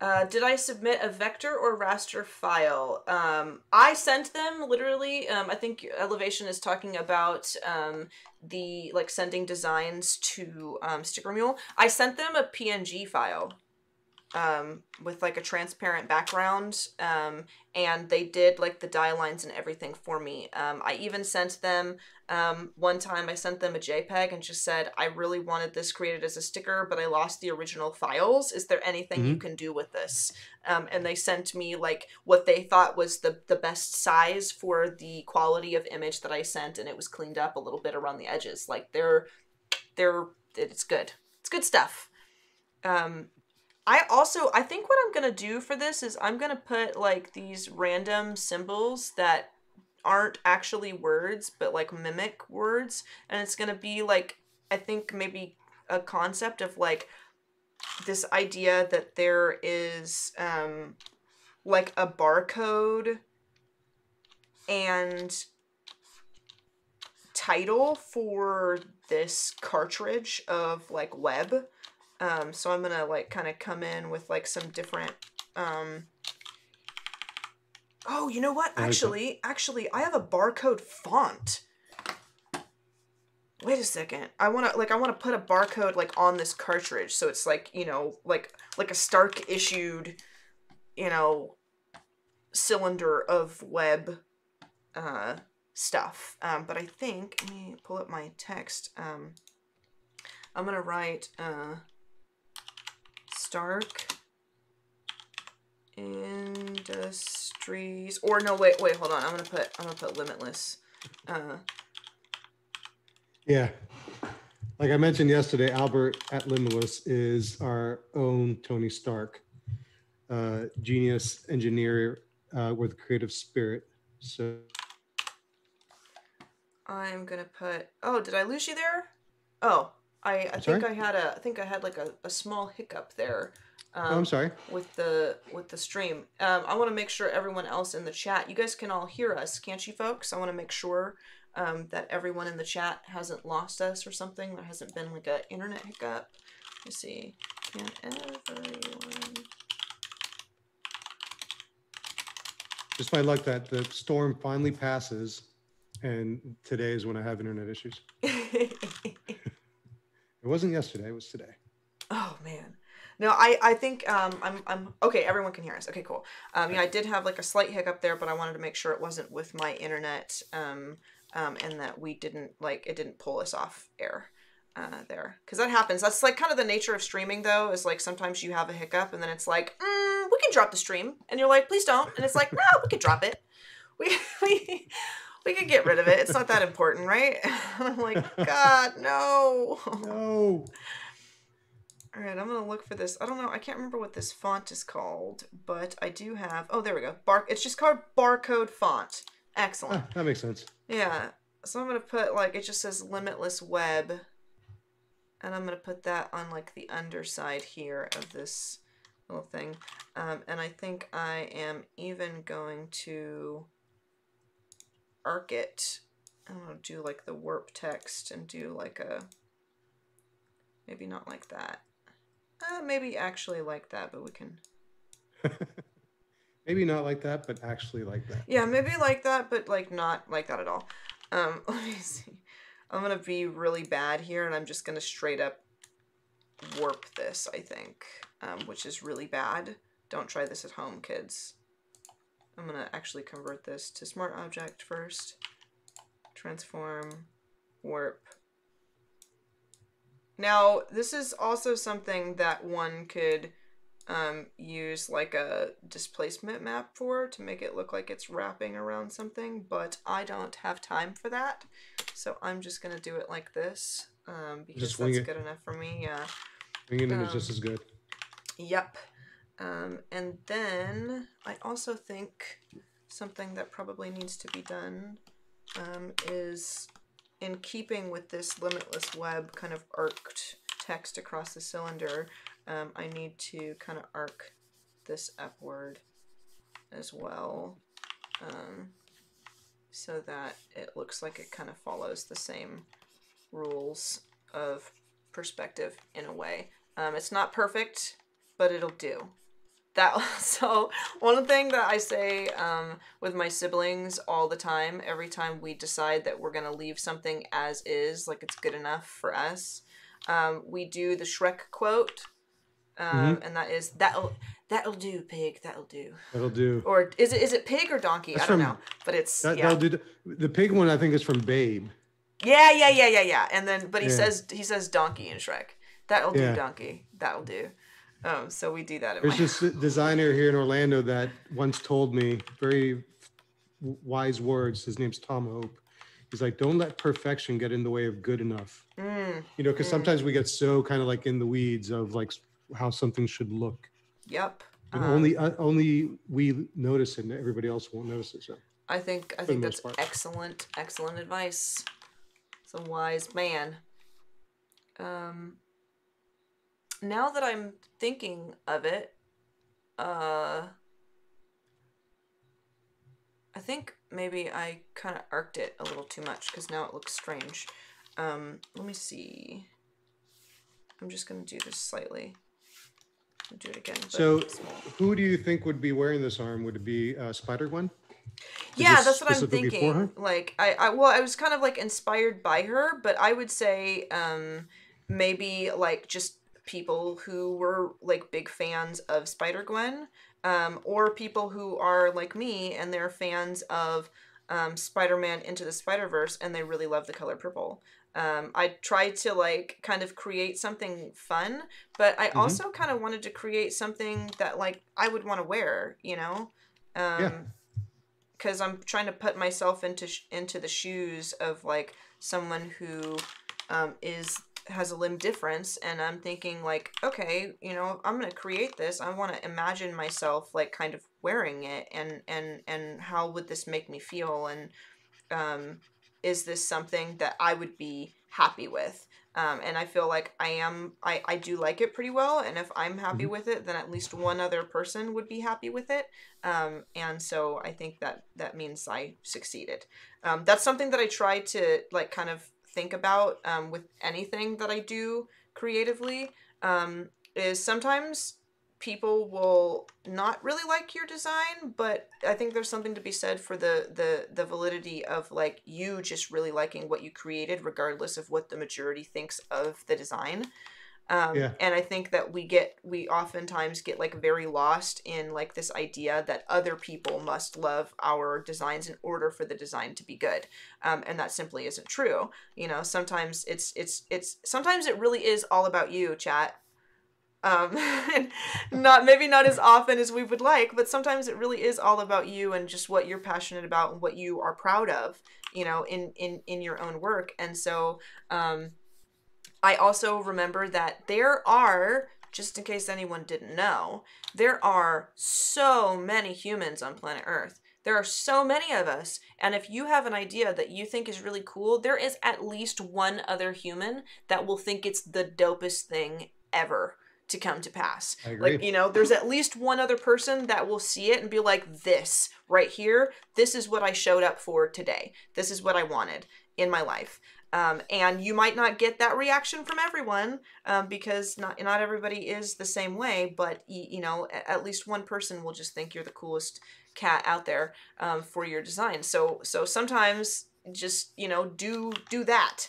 Uh, did I submit a vector or raster file? Um, I sent them literally. Um, I think Elevation is talking about um, the like sending designs to um, Sticker Mule. I sent them a PNG file um, with like a transparent background, um, and they did like the die lines and everything for me. Um, I even sent them um, one time. I sent them a JPEG and just said I really wanted this created as a sticker, but I lost the original files. Is there anything you can do with this? Um, and they sent me like what they thought was the the best size for the quality of image that I sent, and it was cleaned up a little bit around the edges. Like they're they're it's good. It's good stuff. Um, I also I think what I'm gonna do for this is I'm gonna put like these random symbols that aren't actually words but like mimic words, and it's gonna be like I think maybe a concept of like this idea that there is um like a barcode and title for this cartridge of like web um, so I'm gonna like kind of come in with like some different. Um... Oh, you know what? Actually, actually, I have a barcode font. Wait a second. I want to like I want to put a barcode like on this cartridge, so it's like you know like like a Stark issued, you know, cylinder of web, uh, stuff. Um, but I think let me pull up my text. Um, I'm gonna write uh. Stark Industries or no wait wait hold on I'm gonna put I'm gonna put Limbitless uh Yeah. Like I mentioned yesterday, Albert at Limbitless is our own Tony Stark, uh, genius engineer uh, with creative spirit. So I'm gonna put oh did I lose you there oh I I Sorry? think I had a I think I had like a, a small hiccup there um, oh, I'm sorry. with the with the stream. Um, I want to make sure everyone else in the chat, you guys can all hear us, can't you, folks? I want to make sure um, that everyone in the chat hasn't lost us or something. There hasn't been like a internet hiccup. Let me see. Can everyone? Just my luck that the storm finally passes, and today is when I have internet issues. It wasn't yesterday; it was today. Oh man. No, I I think um I'm I'm okay. Everyone can hear us. Okay, cool. Um, yeah, I did have like a slight hiccup there, but I wanted to make sure it wasn't with my internet. Um, um, and that we didn't like it didn't pull us off air. Uh, there, because that happens. That's like kind of the nature of streaming, though. Is like sometimes you have a hiccup, and then it's like, mm, we can drop the stream, and you're like, please don't, and it's like, no, we can drop it. We we we can get rid of it. It's not that important, right? And I'm like, God, no. No. All right, I'm gonna look for this. I don't know. I can't remember what this font is called, but I do have. Oh, there we go. Bar. It's just called barcode font. Excellent. Ah, that makes sense. Yeah. So I'm gonna put like it just says Limbitless web, and I'm gonna put that on like the underside here of this little thing. Um, and I think I am even going to arc it. I'm gonna do like the warp text and do like a maybe not like that. Uh, maybe actually like that, but we can. Maybe not like that, but actually like that. Yeah, maybe like that, but like not like that at all. Um, let me see. I'm gonna be really bad here, and I'm just gonna straight up warp this. I think. um, which is really bad. Don't try this at home, kids. I'm gonna actually convert this to smart object first. Transform, warp. Now, this is also something that one could um, use like a displacement map for to make it look like it's wrapping around something, but I don't have time for that. So I'm just gonna do it like this um, because that's it. good enough for me. Yeah. Winging it is Um, just as good. Yep. Um, and then I also think something that probably needs to be done um, is in keeping with this Limbitless web kind of arced text across the cylinder, um, I need to kind of arc this upward as well um, so that it looks like it kind of follows the same rules of perspective in a way. Um, it's not perfect, but it'll do. That so one thing that I say um, with my siblings all the time, every time we decide that we're gonna leave something as is, like it's good enough for us, um, we do the Shrek quote, um, and that is that'll that'll do, pig, that'll do. That'll do. Or is it is it pig or donkey? That's I don't from- know, but it's That, yeah. That'll do. The, the pig one I think is from Babe. Yeah, yeah, yeah, yeah, yeah. And then, but he Yeah. says he says donkey in Shrek. That'll do, donkey. That'll do. Um, so we do that There's this designer here in Orlando that once told me very wise words. His name's Tom Hope. He's like, don't let perfection get in the way of good enough. Mm, You know, because Mm. sometimes we get so kind of like in the weeds of like how something should look. yep. Um, only uh, only we notice it, and everybody else won't notice it. So I think I think that's part. excellent, excellent advice. It's a wise man. Um, now that I'm thinking of it, uh, I think maybe I kind of arced it a little too much because now it looks strange. Um, let me see. I'm just gonna do this slightly. I'll do it again. So- who do you think would be wearing this arm? Would it be uh, Spider Gwen? Yeah that's what i'm thinking like I, I well i was kind of like inspired by her but i would say um maybe like just people who were like big fans of spider gwen um or people who are like me and they're fans of um spider-man into the spider-verse and they really love the color purple. Um, I tried to like kind of create something fun, but I Mhm. also kind of wanted to create something that like I would want to wear, you know, um, because I'm trying to put myself into sh- into the shoes of like someone who um, is has a limb difference, and I'm thinking like, okay, you know, I'm gonna create this. I want to imagine myself like kind of wearing it, and and and how would this make me feel, and um, is this something that I would be happy with? Um, and I feel like I am, I, I do like it pretty well. And if I'm happy Mhm. with it, then at least one other person would be happy with it. Um, and so I think that that means I succeeded. Um, that's something that I try to like kind of think about um, with anything that I do creatively. Um, is sometimes people will not really like your design, but I think there's something to be said for the the the validity of like you just really liking what you created, regardless of what the majority thinks of the design. Um, Yeah. And I think that we get we oftentimes get like very lost in like this idea that other people must love our designs in order for the design to be good, um, and that simply isn't true. You know, sometimes it's it's it's sometimes it really is all about you, chat um not maybe not as often as we would like but sometimes it really is all about you and just what you're passionate about and what you are proud of you know in in in your own work and so um i also remember that there are just in case anyone didn't know there are so many humans on planet earth there are so many of us and if you have an idea that you think is really cool there is at least one other human that will think it's the dopest thing ever to come to pass. I agree. Like, you know, there's at least one other person that will see it and be like, this right here, this is what I showed up for today. This is what I wanted in my life. Um, and you might not get that reaction from everyone um, because not not everybody is the same way. But you know, at least one person will just think you're the coolest cat out there um, for your design. So so sometimes just you know do do that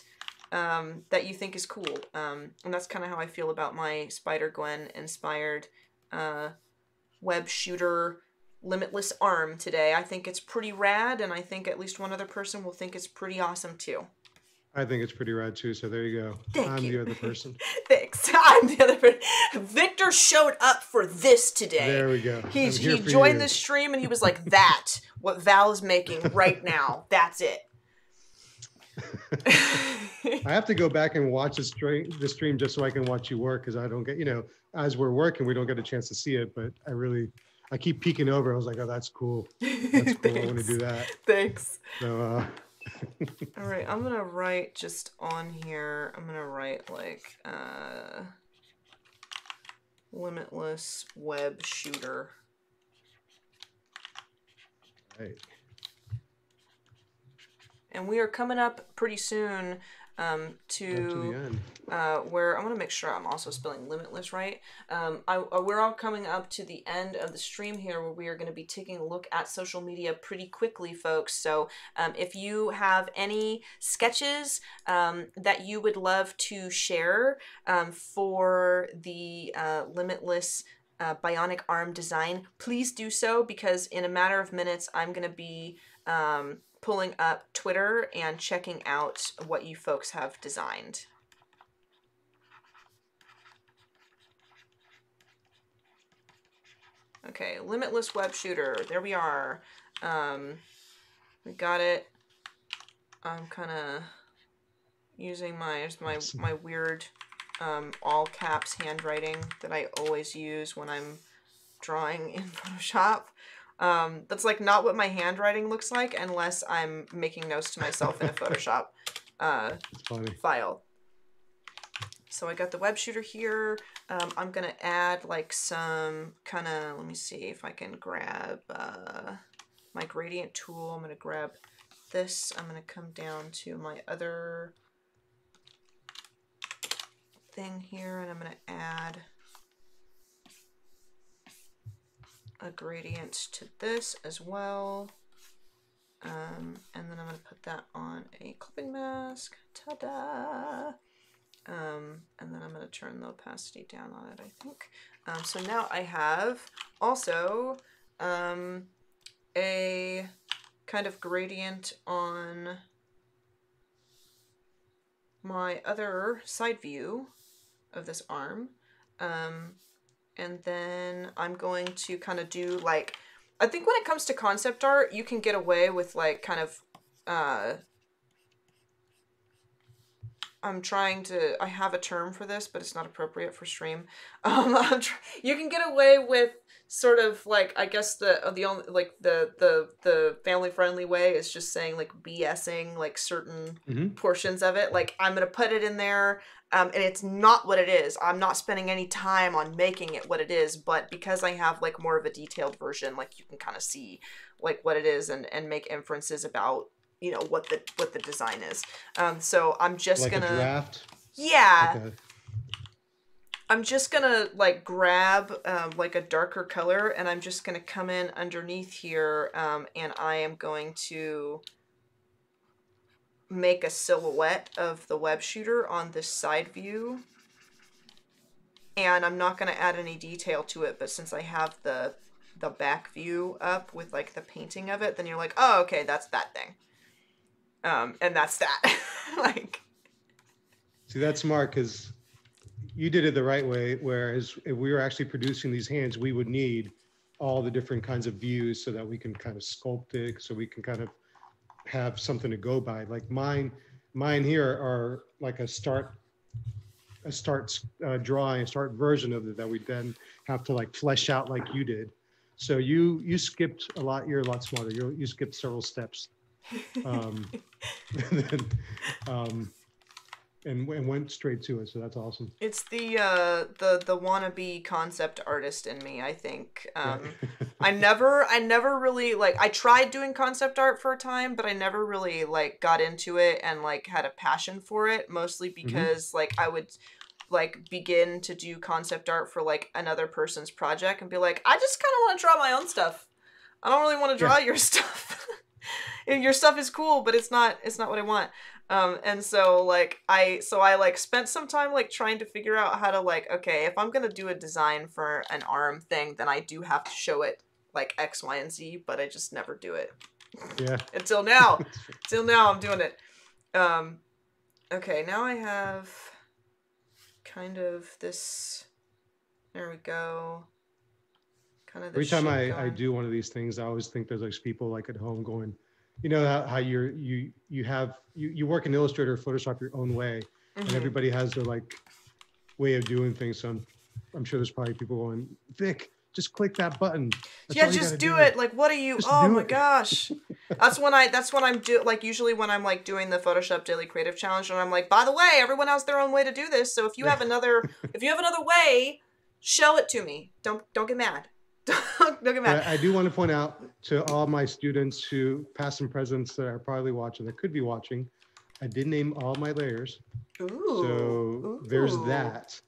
um, that you think is cool. Um, and that's kind of how I feel about my Spider Gwen inspired uh, web shooter Limbitless arm today. I think it's pretty rad, and I think at least one other person will think it's pretty awesome too. I think it's pretty rad too. So there you go. Thank I'm you. the other person. Thanks. I'm the other person. Victor showed up for this today. There we go. He, I'm here he joined the stream and he was like, "That what Val is making right now. That's it." I have to go back and watch the stream, the stream just so I can watch you work because I don't get, you know, as we're working, we don't get a chance to see it. But I really, I keep peeking over. I was like, oh, that's cool. That's cool. I want to do that. Thanks. So, uh, All right, I'm gonna write just on here. I'm gonna write like uh, Limbitless web shooter. right. And we are coming up pretty soon um, to to uh, where I want to make sure I'm also spelling Limbitless right. Um, I, uh, we're all coming up to the end of the stream here where we are going to be taking a look at social media pretty quickly, folks. So um, if you have any sketches um, that you would love to share um, for the uh, Limbitless uh, bionic arm design, please do so because in a matter of minutes, I'm going to be um, pulling up Twitter and checking out what you folks have designed. Okay, Limbitless web shooter. There we are. Um, we got it. I'm kind of using my my my weird um, all caps handwriting that I always use when I'm drawing in Photoshop. Um, that's like not what my handwriting looks like unless I'm making notes to myself in a Photoshop uh, file. So I got the web shooter here. Um, I'm gonna add like some kind of, let me see if I can grab uh, my gradient tool. I'm gonna grab this. I'm gonna come down to my other thing here and I'm gonna add a gradient to this as well. Um, and then I'm going to put that on a clipping mask. Ta-da! Um, and then I'm going to turn the opacity down on it, I think. Um, so now I have also um, a kind of gradient on my other side view of this arm. Um, and then I'm going to kind of do like, I think when it comes to concept art, you can get away with like kind of, uh, I'm trying to, I have a term for this, but it's not appropriate for stream. Um, you can get away with sort of like, I guess the, uh, the only, like the, the, the family friendly way is just saying like BSing like certain hmm portions of it. Like I'm gonna put it in there, um, and it's not what it is. I'm not spending any time on making it what it is, but because I have like more of a detailed version, like you can kind of see like what it is and and make inferences about you know what the what the design is. Um, so I'm just Like gonna draft. yeah. A- I'm just gonna like grab um, like a darker color and I'm just gonna come in underneath here um, and I am going to make a silhouette of the web shooter on this side view and I'm not gonna add any detail to it but since I have the the back view up with like the painting of it then you're like oh okay that's that thing um, and that's that like See, that's smart because you did it the right way. Whereas if we were actually producing these hands, we would need all the different kinds of views so that we can kind of sculpt it, so we can kind of have something to go by. Like mine, mine here are like a start, a start uh, drawing, a start version of it that we then have to like flesh out like you did. So you you skipped a lot. You're a lot smarter. You you skipped several steps. Um, then, um, and, and went straight to it. So that's awesome. It's the uh the the wannabe concept artist in me, I think. Um I never I never really like I tried doing concept art for a time, but I never really like got into it and like had a passion for it, mostly because like I would like begin to do concept art for like another person's project and be like, I just kind of want to draw my own stuff. I don't really want to draw your stuff. your stuff is cool, but it's not it's not what I want. Um, and so like I so I like spent some time like trying to figure out how to like okay if I'm gonna do a design for an arm thing then I do have to show it like X Y and Z but I just never do it. Yeah. Until now, until now I'm doing it. Um, okay, now I have kind of this. There we go. Kind of. Every time I, I do one of these things, I always think there's like people like at home going, you know how, how you're you you have you, you work in Illustrator or Photoshop your own way, and Mhm. everybody has their like way of doing things. So I'm, I'm sure there's probably people going, Vic, just click that button. That's yeah, just gotta do it. Like, what are you? Just oh my it. gosh, that's when I. That's when I'm do like usually when I'm like doing the Photoshop Daily Creative Challenge, and I'm like, by the way, everyone has their own way to do this. So if you have another, if you have another way, show it to me. Don't don't get mad. Don't, don't get mad. But I do want to point out to all my students who past and presents that are probably watching, that could be watching, I did name all my layers. Ooh. So there's Ooh. that.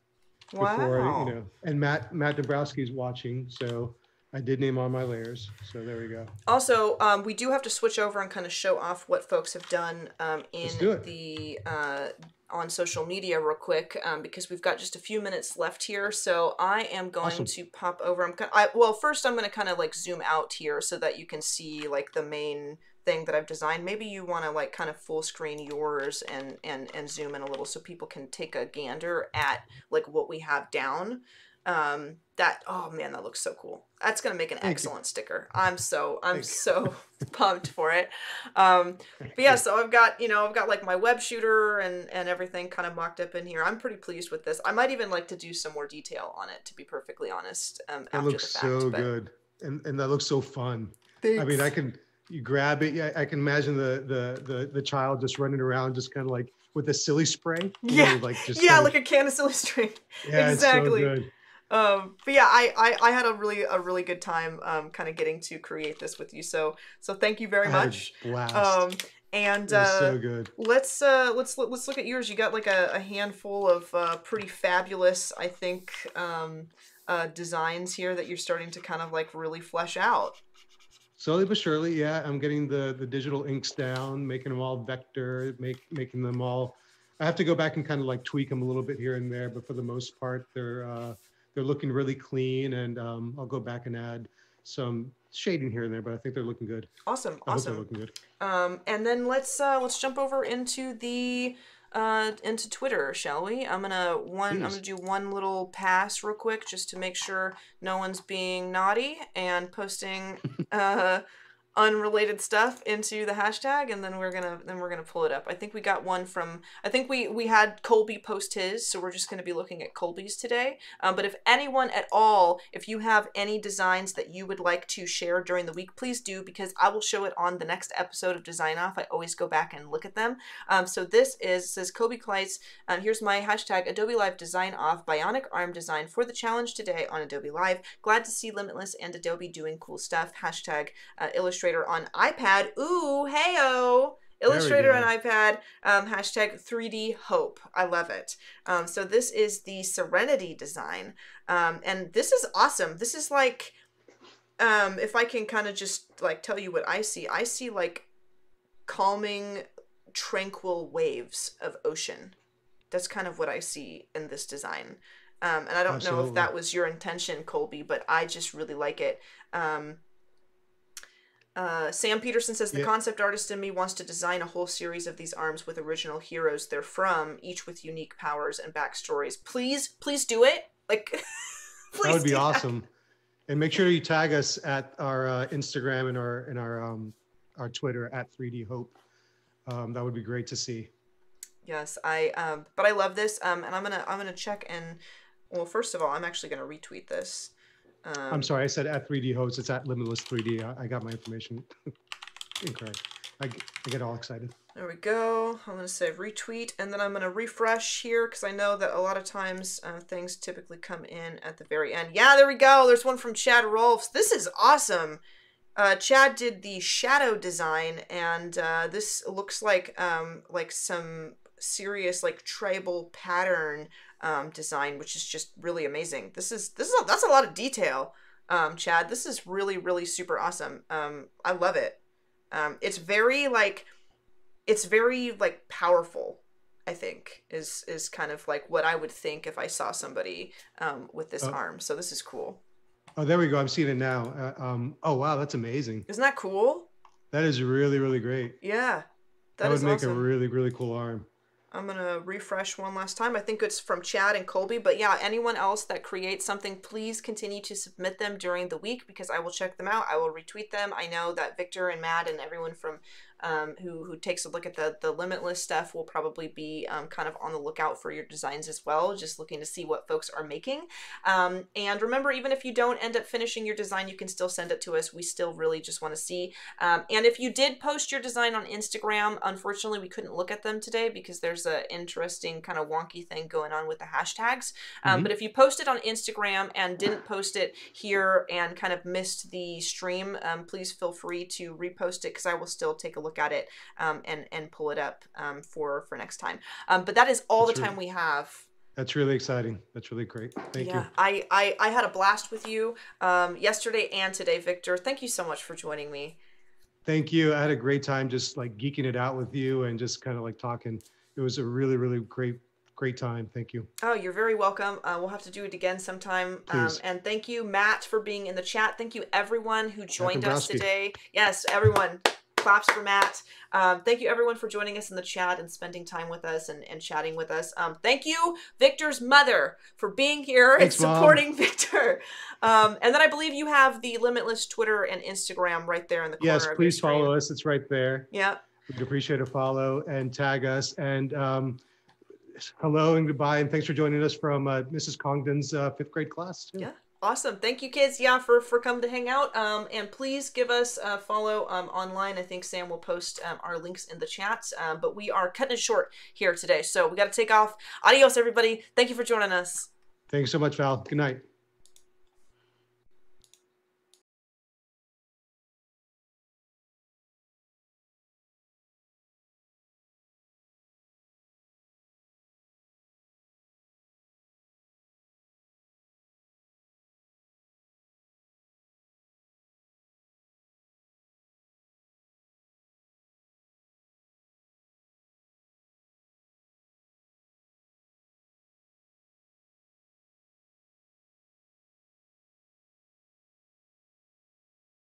Wow. Before, you know, and Matt Matt Dabrowski's watching, so I did name all my layers. So there we go. Also, um, we do have to switch over and kind of show off what folks have done um, in do the uh, on social media real quick um, because we've got just a few minutes left here. So I am going Awesome. to pop over. I'm kind I, well, first I'm going to kind of like zoom out here so that you can see like the main thing that I've designed. Maybe you want to like kind of full screen yours and and and zoom in a little so people can take a gander at like what we have down. Um, that oh man, that looks so cool. That's gonna make an Thank you. excellent sticker. I'm so I'm Thank so pumped for it. Um, but yeah, so I've got you know I've got like my web shooter and and everything kind of mocked up in here. I'm pretty pleased with this. I might even like to do some more detail on it to be perfectly honest. Um, That after looks the fact, so but good, and and that looks so fun. I mean, I can you grab it. Yeah, I can imagine the the the the child just running around, just kind of like with a silly spray. Yeah, know, like just yeah, kind like a can of silly string. of, yeah, exactly. It's so good. Um but yeah I, I i had a really a really good time um kind of getting to create this with you so so thank you very I had a much blast. um and uh so good. let's uh let's let's look at yours you got like a, a handful of uh pretty fabulous i think um uh designs here that you're starting to kind of like really flesh out Slowly but surely, yeah. I'm getting the the digital inks down, making them all vector, make making them all. I have to go back and kind of like tweak them a little bit here and there, but for the most part, they're uh, they're looking really clean, and um, I'll go back and add some shading here and there, but I think they're looking good. awesome I hope they're awesome looking good. um and then let's uh let's jump over into the uh into twitter shall we i'm gonna one i'm gonna do one little pass real quick just to make sure no one's being naughty and posting uh unrelated stuff into the hashtag and then we're gonna then we're gonna pull it up i think we got one from i think we we had colby post his so we're just gonna be looking at colby's today um, but if anyone at all if you have any designs that you would like to share during the week please do because i will show it on the next episode of design off i always go back and look at them um, so this is says kobe Kleitz. Um, here's my hashtag Adobe Live Design Off Bionic Arm Design for the challenge today on Adobe Live. Glad to see Limbitless and Adobe doing cool stuff. Hashtag uh, Illustrator on iPad. Ooh, heyo. Illustrator on iPad. Um, hashtag 3D Hope. I love it. Um, so this is the Serenity design, um, and this is awesome. This is like, um, if I can kind of just like tell you what I see, I see like calming, tranquil waves of ocean. That's kind of what I see in this design. Um, and I don't know if that was your intention, Colby, but I just really like it. Uh, Sam Peterson says the Yeah. concept artist in me wants to design a whole series of these arms with original heroes they're from, each with unique powers and backstories. Please, please do it. Like, please that would be awesome. And make sure you tag us at our uh, Instagram and our and our um, our Twitter at 3D Hope. Um, that would be great to see. Yes, I um but I love this um and I'm going to I'm going to check and well first of all, I'm actually going to retweet this. Um I'm sorry, I said at 3D Host. It's at Limbitless 3D. I, I got my information incorrect. I, I, get all excited. There we go. I'm going to say retweet and then I'm going to refresh here cuz I know that a lot of times uh, things typically come in at the very end. Yeah, there we go. There's one from Chad Rolfs. This is awesome. Uh, Chad did the shadow design, and uh, this looks like um, like some serious like tribal pattern um, design, which is just really amazing. This is this is a, that's a lot of detail, um, Chad. This is really really super awesome. Um, I love it. Um, it's very like, it's very like powerful. I think is is kind of like what I would think if I saw somebody um, with this Oh. arm. So this is cool. Oh, there we go. I'm seeing it now. Uh, um, oh, wow, that's amazing. Isn't that cool? That is really, really great. Yeah, That, that would is make awesome. a really, really cool arm. I'm gonna refresh one last time. I think it's from Chad and Colby, but yeah, anyone else that creates something, please continue to submit them during the week because I will check them out. I will retweet them. I know that Victor and Matt and everyone from um, who who takes a look at the the Limbitless stuff will probably be um, kind of on the lookout for your designs as well, just looking to see what folks are making. Um, and remember, even if you don't end up finishing your design, you can still send it to us. We still really just want to see. Um, and if you did post your design on Instagram, unfortunately, we couldn't look at them today because there's a interesting kind of wonky thing going on with the hashtags. Um, Mhm. But if you posted on Instagram and didn't post it here and kind of missed the stream, um, please feel free to repost it because I will still take a look at it um, and and pull it up um, for for next time. Um, but that is all That's the really- time we have. That's really exciting. That's really great. Thank yeah, you. I, I I had a blast with you um, yesterday and today, Victor. Thank you so much for joining me. Thank you. I had a great time just like geeking it out with you and just kind of like talking. It was a really, really great, great time. Thank you. Oh, you're very welcome. Uh, we'll have to do it again sometime. Um, and thank you, Matt, for being in the chat. Thank you, everyone who joined us today. Yes, everyone. Claps for Matt. Um, thank you, everyone, for joining us in the chat and spending time with us and, and chatting with us. Um, thank you, Victor's mother, for being here Thanks, and Mom. supporting Victor. Um, and then I believe you have the Limbitless Twitter and Instagram right there in the corner Yes, of your please follow us. It's right there. Yeah. We'd appreciate a follow and tag us. And um, hello and goodbye. And thanks for joining us from uh, Mrs. Congdon's uh, fifth grade class. too. Yeah. Awesome. Thank you, kids. Yeah, for for coming to hang out. Um, and please give us a follow um, online. I think Sam will post um, our links in the chat. Um, but we are cutting it short here today, so we got to take off. Adios, everybody. Thank you for joining us. Thanks so much, Val. Good night.